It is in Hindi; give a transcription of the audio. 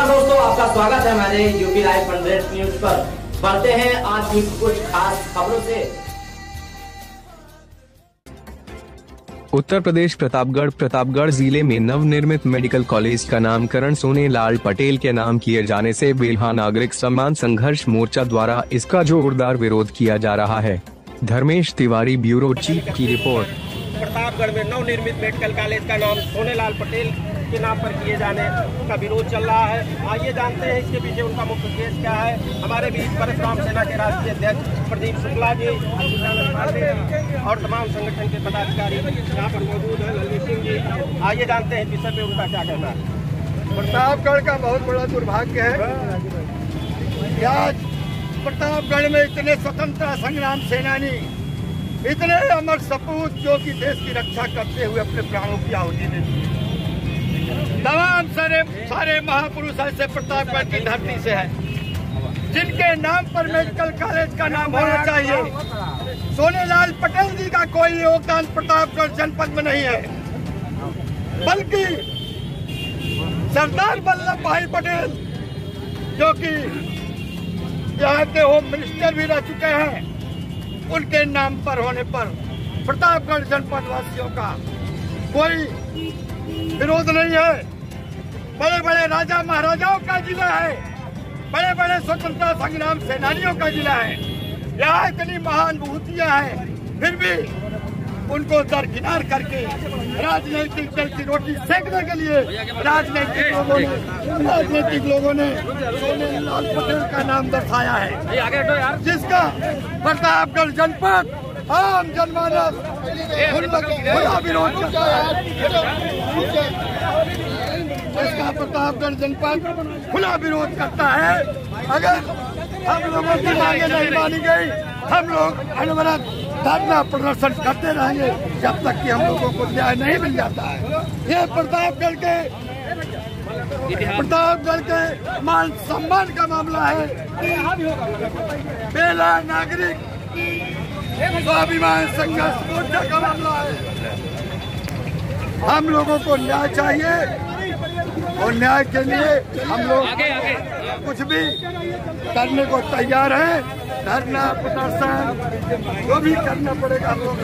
स्वागत है हमारे यूपी लाइव हंड्रेड न्यूज़ पर। बढ़ते हैं आज की कुछ खास खबरों से। उत्तर प्रदेश प्रतापगढ़ प्रतापगढ़ ज़िले में नवनिर्मित मेडिकल कॉलेज का नामकरण सोने लाल पटेल के नाम किए जाने से बेल्हा नागरिक सम्मान संघर्ष मोर्चा द्वारा इसका जोरदार विरोध किया जा रहा है। धर्मेश तिवारी ब्यूरो चीफ की रिपोर्ट। प्रतापगढ़ में नवनिर्मित मेडिकल कॉलेज का नाम सोने लाल पटेल के नाम पर किए जाने का विरोध चल रहा है। आइए जानते हैं इसके पीछे उनका मुख्य केस क्या है। हमारे बीच परशुराम सेना के राष्ट्रीय अध्यक्ष प्रदीप शुक्ला जी और तमाम संगठन के पदाधिकारी यहाँ पर मौजूद हैं। ललित सिंह जी, आइए जानते हैं विषय में उनका क्या कहना है। प्रतापगढ़ का बहुत बड़ा दुर्भाग्य है आज प्रतापगढ़ में इतने स्वतंत्रता संग्राम सेनानी, इतने अमर सपूत जो कि देश की रक्षा करते हुए अपने प्राणों की आहुति दे दी तमाम सारे सारे महापुरुष ऐसे प्रतापगढ़ की धरती से है, जिनके नाम पर मेडिकल कॉलेज का नाम होना चाहिए। सोनेलाल पटेल जी का कोई योगदान प्रतापगढ़ जनपद में नहीं है। बल्कि सरदार वल्लभ भाई पटेल, जो कि यहाँ के होम मिनिस्टर भी रह चुके हैं, उनके नाम पर होने पर प्रतापगढ़ जनपद वासियों का कोई विरोध नहीं है। बड़े बड़े राजा महाराजाओं का जिला है। बड़े बड़े स्वतंत्रता संग्राम सेनानियों का जिला है। यहाँ इतनी महानुभूतियाँ हैं, फिर भी उनको दरकिनार करके राजनीतिक दल की रोटी सेकने के लिए राजनीतिक लोगों ने, राजनीतिक लोगों ने सोनेलाल पटेल का नाम दर्शाया है। जिसका प्रतापगढ़ जनपद आम जनमानस। खुला विरोध करता है जिसका प्रतापगढ़ जनपद खुला विरोध करता है। अगर हम लोगों की मांगे नहीं मानी गई, हम लोग अनवरत धरना प्रदर्शन करते रहेंगे, जब तक कि हम लोगों को न्याय नहीं मिल जाता है। ये प्रतापगढ़ के प्रतापगढ़ के मान सम्मान का मामला है। बेला नागरिक स्वाभिमान संघर्ष मोर्चा का मामला है हम लोगों को न्याय चाहिए और न्याय के लिए हम लोग कुछ भी करने को तैयार हैं धरना प्रदर्शन जो भी करना पड़ेगा हम लोग